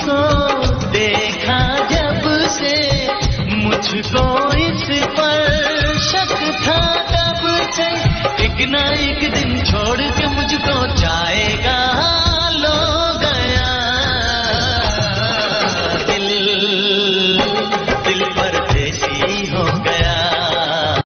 तुमको देखा जब से मुझको इस पर शक